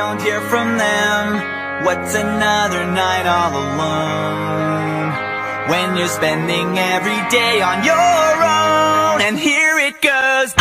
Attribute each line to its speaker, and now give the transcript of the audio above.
Speaker 1: don't hear from them. What's another night all alone? When you're spending every day on your own And here it goes.